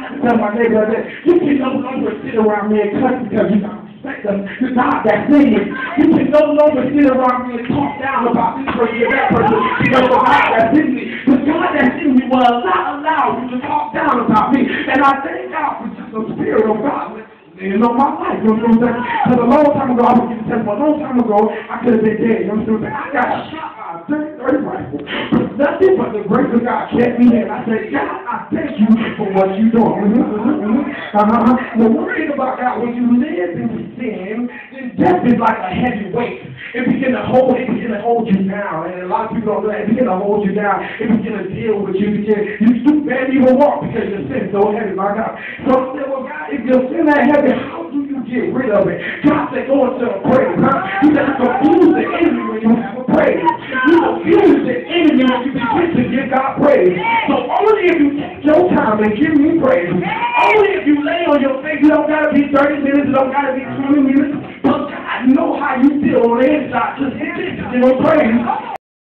Tell my neighbor that you can no longer sit around me and cuss because you don't respect the, the God that's in you. Can no longer sit around me and talk down about this person or that person because God that's in me. The God that's in me will not allow you to talk down about me. And I thank God for just the spirit of God you know, my life, you know what I'm saying? Because a long time ago, I was getting testimony. A long time ago, I could have been dead, you know what I'm saying? I got shot nothing but the grace of God kept me in. I said, God, I thank you for what you're doing. Mm-hmm. Uh-huh. The one about God, when you live in sin, then death is like a heavy weight. It begin to hold, it begin to hold you down. And a lot of people don't know that. It begin to hold you down. It begin to deal with you. Begin, you stoop barely even walk because your sin so heavy, my God. So I said, well, God, if your sin that heavy, how do you get rid of it? God said, go into a praise. Praise. So only if you take your time and give me praise, only if you lay on your face, you don't got to be 30 minutes, it don't got to be 20 minutes, but God know how you feel on the inside. Just it, give him praise.